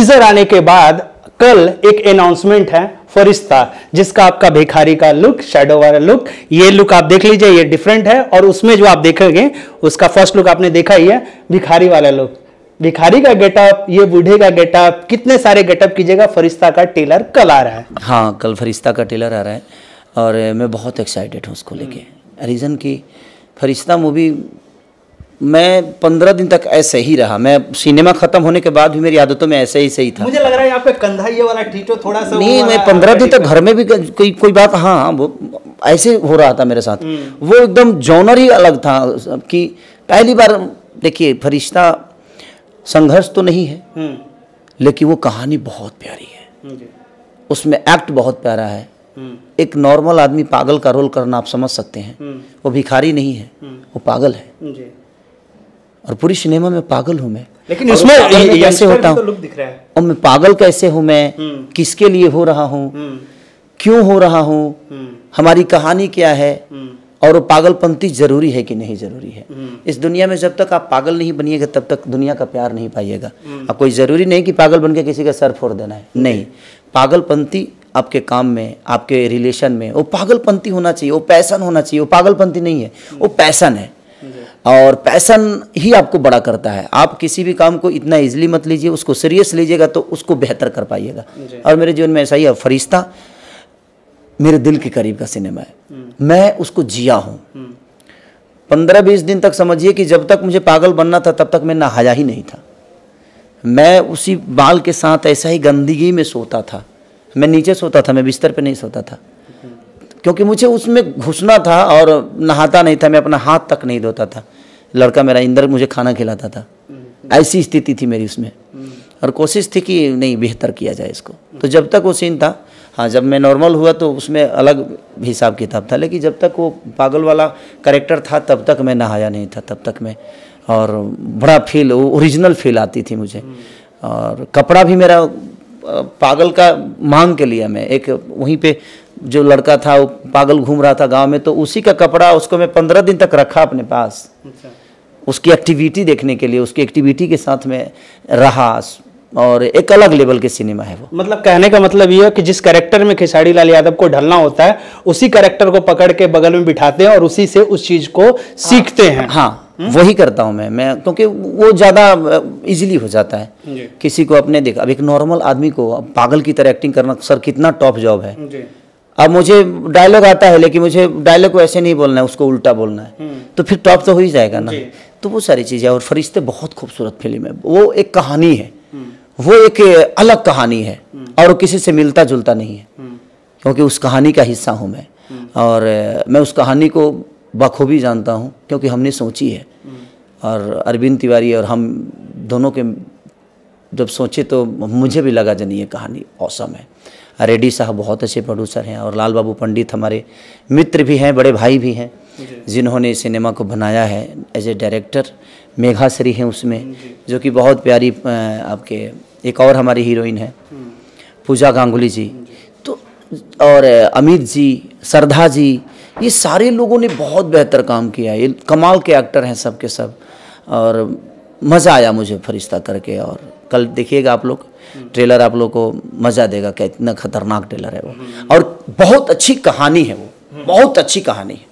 Teaser आने के बाद कल एक अनाउंसमेंट है फरिश्ता जिसका आपका भिखारी का लुक शेडो वाला लुक ये लुक आप देख लीजिए ये डिफरेंट है और उसमें जो आप देखेंगे उसका फ़र्स्ट लुक आपने देखा ही है भिखारी वाला लुक भिखारी का गेटअप ये बूढ़े का गेटअप कितने सारे गेटअप कीजिएगा फरिश्ता का टेलर कल आ रहा है. हाँ कल फरिश्ता का टेलर आ रहा है और मैं बहुत एक्साइटेड हूँ उसको लेके. रीज़न की फरिश्ता मूवी मैं पंद्रह दिन तक ऐसे ही रहा। मैं सिनेमा खत्म होने के बाद भी मेरी आदतों में ऐसे ही सही था। मुझे लग रहा है पे कंधा ये वाला ठीठो थोड़ा सा नहीं मैं पंद्रह दिन तक घर में भी कोई कोई बात हाँ वो ऐसे हो रहा था मेरे साथ। वो एकदम जॉनर ही अलग था कि पहली बार देखिए फरिश्ता संघर्ष तो नहीं है हम्म, लेकिन वो कहानी बहुत प्यारी है। उसमें एक्ट बहुत प्यारा है। हम्म, एक नॉर्मल आदमी पागल का रोल करना आप समझ सकते हैं। हम्म, वो भिखारी नहीं है वो पागल है। जी। और पूरी सिनेमा में पागल हूँ मैं। लेकिन उसमें youngster होता तो हूँ है। और मैं पागल कैसे हूँ मैं? हम्म। किसके लिए हो रहा हूँ? हम्म, क्यों हो रहा हूँ? हम्म, हमारी कहानी क्या है? और वो पागलपंती ज़रूरी है कि नहीं ज़रूरी है। इस दुनिया में जब तक आप पागल नहीं बनिएगा तब तक दुनिया का प्यार नहीं पाइएगा। अब कोई ज़रूरी नहीं कि पागल बन के किसी का सर फोड़ देना है। नहीं। पागलपंती आपके काम में आपके रिलेशन में वो पागलपंती होना चाहिए वो पैसन होना चाहिए वो पागलपंती नहीं है। वो पैसन है। और पैसन ही आपको बड़ा करता है। आप किसी भी काम को इतना इजीली मत लीजिए उसको सीरियस लीजिएगा तो उसको बेहतर कर पाइएगा। और मेरे जीवन में ऐसा ही है फरिश्ता मेरे दिल के करीब का सिनेमा है। मैं उसको जिया हूँ। पंद्रह बीस दिन तक समझिए कि जब तक मुझे पागल बनना था तब तक मैं नहाया ही नहीं था। मैं उसी बाल के साथ ऐसा ही गंदगी में सोता था। मैं नीचे सोता था मैं बिस्तर पे नहीं सोता था। क्योंकि मुझे उसमें घुसना था और नहाता नहीं था मैं अपना हाथ तक नहीं धोता था। लड़का मेरा इंदर मुझे खाना खिलाता था। ऐसी स्थिति थी मेरी उसमें। और कोशिश थी कि नहीं बेहतर किया जाए इसको। तो जब तक वो सीन था हाँ जब मैं नॉर्मल हुआ तो उसमें अलग हिसाब किताब था। लेकिन जब तक वो पागल वाला करेक्टर था तब तक मैं नहाया नहीं था तब तक मैं। और बड़ा फील ओरिजिनल फील आती थी मुझे। और कपड़ा भी मेरा पागल का मांग के लिया मैं। एक वहीं पे जो लड़का था वो पागल घूम रहा था गाँव में तो उसी का कपड़ा उसको मैं पंद्रह दिन तक रखा अपने पास। अच्छा। उसकी एक्टिविटी देखने के लिए उसकी एक्टिविटी के साथ में रहा और एक अलग लेवल के सिनेमा है वो। मतलब कहने का मतलब ये है कि जिस कैरेक्टर में खेसारी लाल यादव को ढलना होता है उसी कैरेक्टर को पकड़ के बगल में बिठाते हैं और उसी से उस चीज़ को सीखते हैं। हाँ वही करता हूँ मैं। मैं क्योंकि वो ज़्यादा इजीली हो जाता है। किसी को अपने देख अब एक नॉर्मल आदमी को पागल की तरह एक्टिंग करना सर कितना टॉप जॉब है। जी। अब मुझे डायलॉग आता है लेकिन मुझे डायलॉग को ऐसे नहीं बोलना है उसको उल्टा बोलना है। तो फिर टॉप तो हो ही जाएगा ना। तो वो सारी चीज़ें और फरिश्ते बहुत खूबसूरत फ़िल्म है। वो एक कहानी है। वो एक अलग कहानी है। और किसी से मिलता जुलता नहीं है। क्योंकि उस कहानी का हिस्सा हूँ मैं। और मैं उस कहानी को बखूबी जानता हूँ क्योंकि हमने सोची है। और अरविंद तिवारी और हम दोनों के जब सोचे तो मुझे भी लगा जनी ये कहानी औसम है। रेड्डी साहब बहुत अच्छे प्रोड्यूसर हैं और लाल बाबू पंडित हमारे मित्र भी हैं बड़े भाई भी हैं जिन्होंने सिनेमा को बनाया है as a director Megha Shri हैं उसमें जो। कि बहुत प्यारी आपके एक और हमारी हीरोइन है पूजा गांगुली जी। तो और अमित जी श्रद्धा जी ये सारे लोगों ने बहुत बेहतर काम किया है। ये कमाल के एक्टर हैं सब के सब। और मज़ा आया मुझे फरिश्ता करके और कल देखिएगा आप लोग, ट्रेलर आप लोग को मज़ा देगा, क्या इतना खतरनाक ट्रेलर है वो। और बहुत अच्छी कहानी है वो, बहुत अच्छी कहानी है।